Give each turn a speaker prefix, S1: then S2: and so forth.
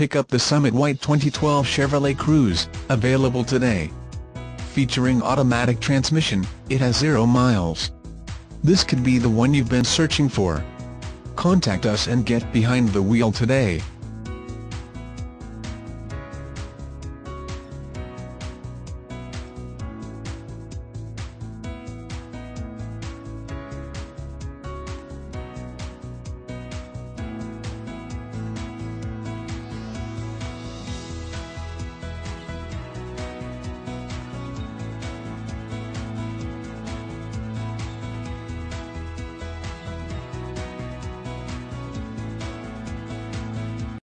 S1: pick up the Summit White 2012 Chevrolet Cruze, available today. Featuring automatic transmission, it has zero miles. This could be the one you've been searching for. Contact us and get behind the wheel today.